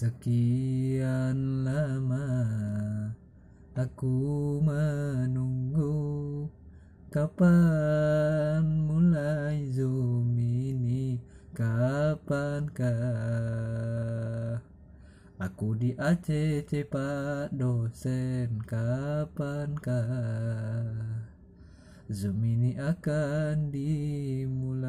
Sekian lama aku menunggu Kapan mulai Zoom ini? Kapankah? Aku di ACC cepat dosen Kapankah? Zoom ini akan dimulai.